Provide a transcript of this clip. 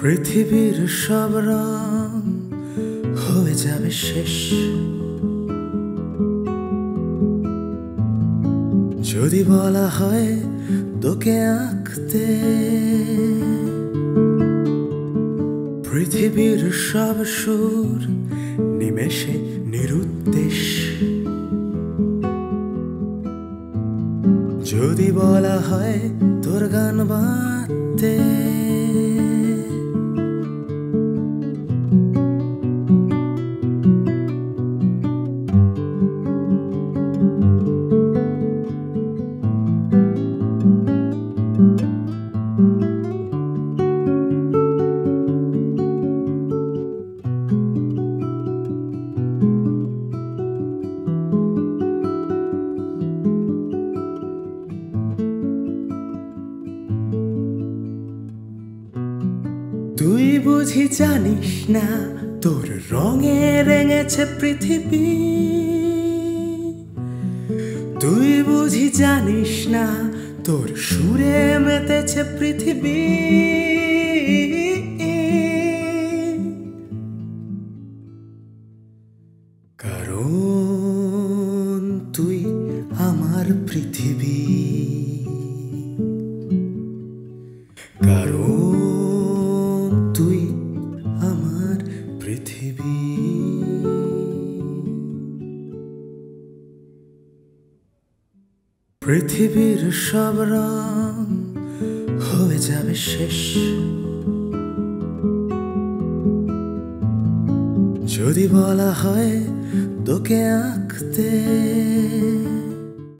পৃথিবীর সব রং হয়ে যাবে শেষ। যদি বলা হয় তোকে আঁকতে, পৃথিবীর সব সুর নিমেষে যদি বলা হয় তোর গান বাঁধতে তুই বুঝি জানিস না, তোর রঙে রেঙেছে পৃথিবী। তুই বুঝি জানিস না, তোর সুরে মেতেছে পৃথিবী। কারণ তুই আমার পৃথিবী। কারণ পৃথিবীর সব রং হয়ে যাবে শেষ। যদি বলা হয় তোকে আঁকতে